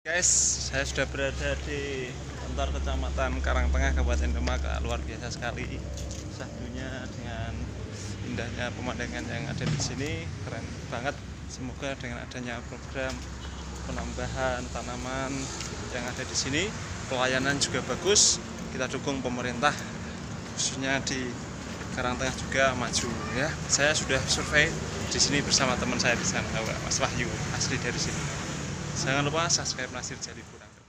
Guys, saya sudah berada di kantor kecamatan Karangtengah Kabupaten Demak. Luar biasa sekali sahdunya dengan indahnya pemandangan yang ada di sini. Keren banget. Semoga dengan adanya program penambahan tanaman yang ada di sini pelayanan juga bagus. Kita dukung pemerintah khususnya di Karangtengah juga maju ya. Saya sudah survei di sini bersama teman saya di sana Mas Wahyu asli dari sini Jangan lupa subscribe Nasir Jalipura.